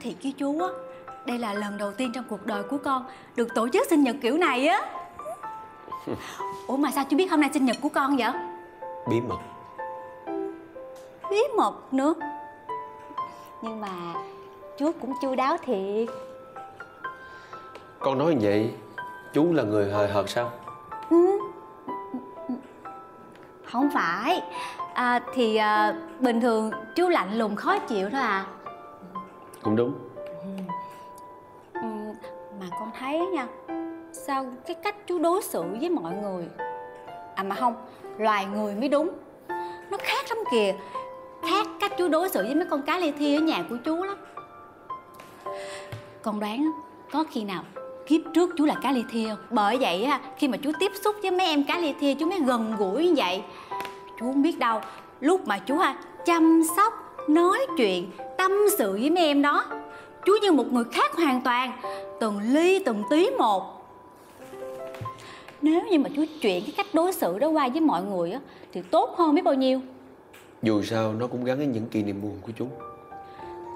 thiệt với chú á Đây là lần đầu tiên trong cuộc đời của con Được tổ chức sinh nhật kiểu này á. Ủa mà sao chú biết hôm nay sinh nhật của con vậy? Bí mật. Bí mật nữa. Nhưng mà chú cũng chu đáo thiệt. Con nói vậy Chú là người hời hợt sao? Không phải. À, Thì à, bình thường chú lạnh lùng khó chịu thôi à cũng đúng. Ừ. ừ, Mà con thấy nha Sao cái cách chú đối xử với mọi người À mà không Loài người mới đúng. Nó khác lắm kìa Khác cách chú đối xử với mấy con cá li thi ở nhà của chú lắm. Con đoán có khi nào kiếp trước chú là cá li thi không? Bởi vậy á, khi mà chú tiếp xúc với mấy em cá li thi chú mới gần gũi như vậy. Chú không biết đâu Lúc mà chú ha chăm sóc, nói chuyện, tâm sự với mấy em đó. Chú như một người khác hoàn toàn Từng ly từng tí một. Nếu như mà chú chuyển cái cách đối xử đó qua với mọi người á Thì tốt hơn biết bao nhiêu. Dù sao nó cũng gắn với những kỷ niệm buồn của chú.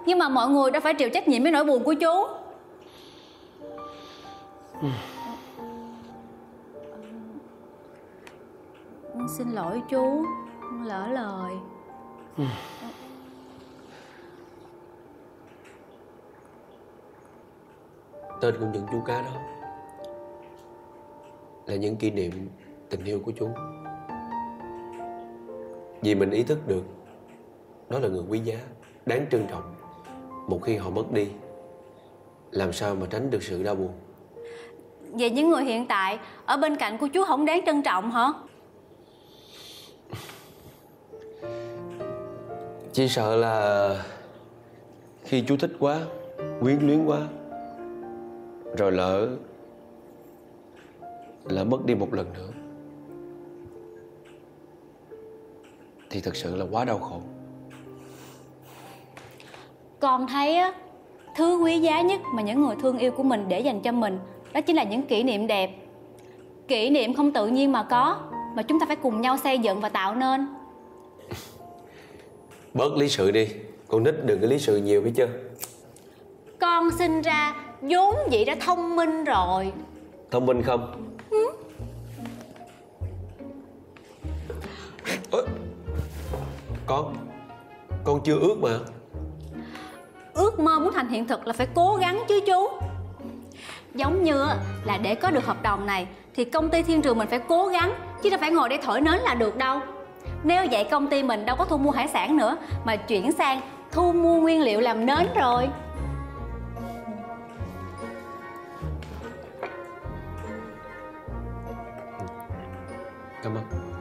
Nhưng mà mọi người đã phải chịu trách nhiệm với nỗi buồn của chú. Con xin lỗi chú Con lỡ lời Tên của những chú cá đó Là những kỷ niệm tình yêu của chú Vì mình ý thức được Đó là người quý giá Đáng trân trọng Một khi họ mất đi Làm sao mà tránh được sự đau buồn? Vậy những người hiện tại Ở bên cạnh của chú không đáng trân trọng hả? Chỉ sợ là Khi chú thích quá Quyến luyến quá Rồi lỡ Lỡ mất đi một lần nữa Thì thật sự là quá đau khổ. Con thấy á Thứ quý giá nhất mà những người thương yêu của mình để dành cho mình Đó chính là những kỷ niệm đẹp. Kỷ niệm không tự nhiên mà có Mà chúng ta phải cùng nhau xây dựng và tạo nên. Bớt lý sự đi Con nít đừng có lý sự nhiều biết chưa? Con sinh ra vốn dĩ đã thông minh rồi. Thông minh không? Ơ, Con Con chưa ước mà. Ước mơ muốn thành hiện thực là phải cố gắng chứ chú. Giống như là để có được hợp đồng này Thì công ty thiên trường mình phải cố gắng Chứ đâu phải ngồi đây thổi nến là được đâu. Nếu vậy công ty mình đâu có thu mua hải sản nữa Mà chuyển sang thu mua nguyên liệu làm nến rồi 明白吗